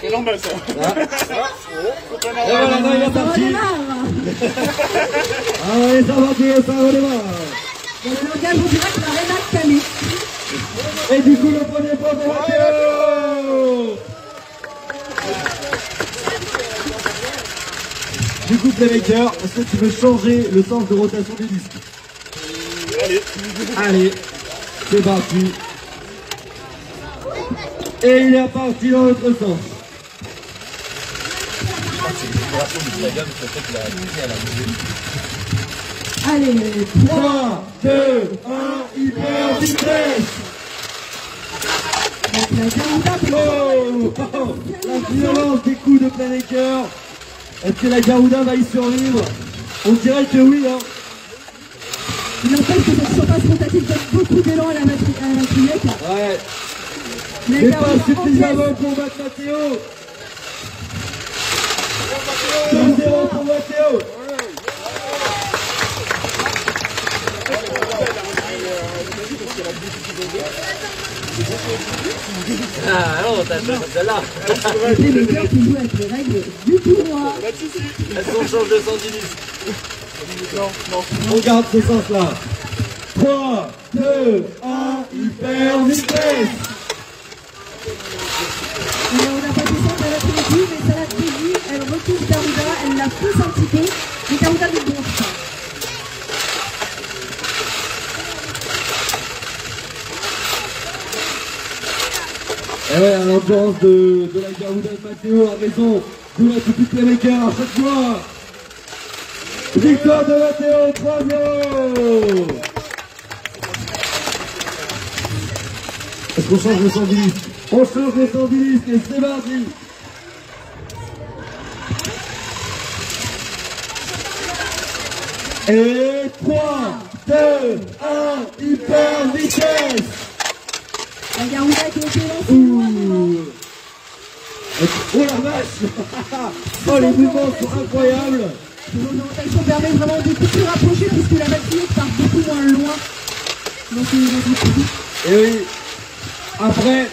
C'est normal ça. Ça va ça redémarre. Dans le langage, on dirait que la Reine a calé. Et du coup, le premier point de. Du coup, Playmaker, est-ce que tu veux changer le sens de rotation du disque. Allez, c'est parti. Et il est parti dans l'autre sens. Allez, 3, 2, 1, hyper vitesse. Donc la Garouda peut Oh oh, La violence des coups de Playmaker Est-ce que la Garouda va y survivre? On dirait que oui, hein. Il n'empêche que cette surface rotative donne beaucoup d'élan à la matri- à la matriette. Ouais, La pas suffisamment pour battre Mathéo 2-0 pour Mathéo Ah non, t'as fait celle-là. Le Playmaker qui joue avec les règles du tournoi. Pas. Est-ce qu'on change de sens du disque Non, non. On garde ce sens-là 3, 2, 1, hyper vitesse Et on n'a pas descendu à la prévue, mais ça l'a prévu. Elle retrouve Garouda, elle la pousse un petit peu. Mais Garouda ne gonfle pas. Et ouais, l'endurance de, de la Garouda Mathéo a raison de la petite Playmaker à chaque fois. Victoire de Mathéo, 3-0 Est-ce qu'on change le disque On change le son du disque et c'est parti Et 3, 2, 1, hyper vitesse été lancée. Ouh. Oh la vache Oh les mouvements sont incroyables L'orientation permet vraiment de tout se rapprocher puisque la matriette part beaucoup moins loin. Donc Et oui Après,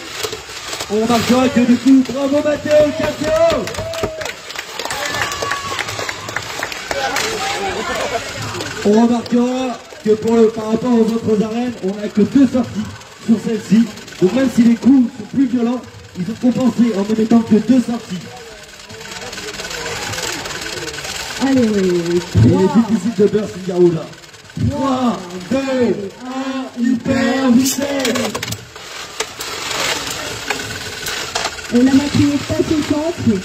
on remarquera que du coup, bravo Mathéo, 4 On remarquera que pour le, par rapport aux autres arènes, on n'a que deux sorties sur celle-ci. Donc même si les coups sont plus violents, ils sont compensés en ne mettant que deux sorties. Allez, Et il est difficile de beurre Garouda. 3, 2, 1, hyper vitesse Et la matriette passe au centre.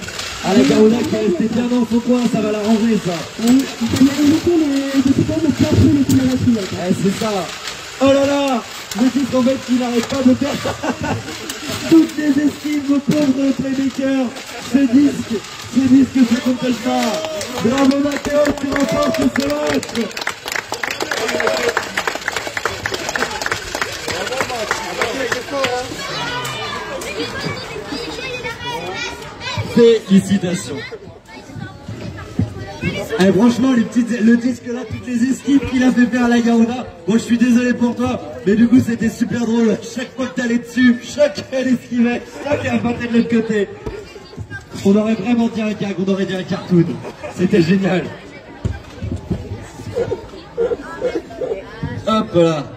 Ah la Garouda qui est restée bien dans son coin, ça va l'arranger ça. Oui, faut bien éviter les occupants de faire plus les la matriette. Eh, c'est ça. Oh là là Le titre en fait il n'arrête pas de perdre toutes les estimes au pauvre de Playmaker. Ce disque, ce disque c'est son cauchemar. Bravo Mathéo, tu remportes ce match. Félicitations. Eh, franchement, les petites, le disque là, toutes les esquives qu'il a fait faire à la Gaouda, moi je suis désolé pour toi, mais du coup c'était super drôle. Chaque fois que t'allais dessus, chaque elle esquivait, elle battait de l'autre côté. On aurait vraiment dit un gag, on aurait dit un cartoon. C'était génial. Hop là.